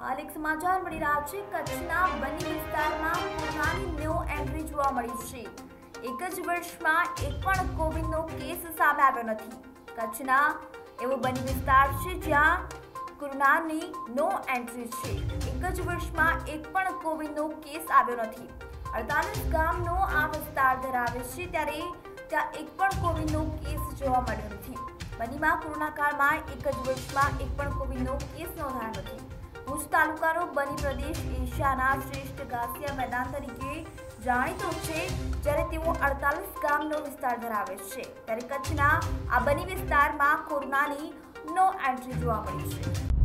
હાલ એક સમાચાર મળી રહ્યા છે. કચ્છના બની વિસ્તારમાં કોરોનાની ન્યૂ એન્ટ્રી જોવા મળી છે. એક જ વર્ષમાં એક પણ કોવિડનો કેસ સામે આવ્યો નથી. કચ્છના એવો બની વિસ્તાર છે જ્યાં કોરોનાની નો એન્ટ્રી છે. એક જ વર્ષમાં એક પણ કોવિડનો કેસ આવ્યો નથી. અડતાલીસ ગામનો આ વિસ્તાર ધરાવે છે ત્યારે ત્યાં એક પણ કોવિડનો કેસ જોવા મળ્યો નથી. બનીમાં કોરોના કાળમાં એક જ વર્ષમાં એક પણ કોવિડનો કેસ નોંધાયો નથી. ભુજ તાલુકાનો બની પ્રદેશ એશિયાના શ્રેષ્ઠ ઘાસિયા મેદાન તરીકે જાણીતો છે, જ્યારે તેઓ અડતાલીસ ગામનો વિસ્તાર ધરાવે છે. ત્યારે કચ્છના આ બની વિસ્તારમાં કોરોનાની નો એન્ટ્રી જોવા મળી છે.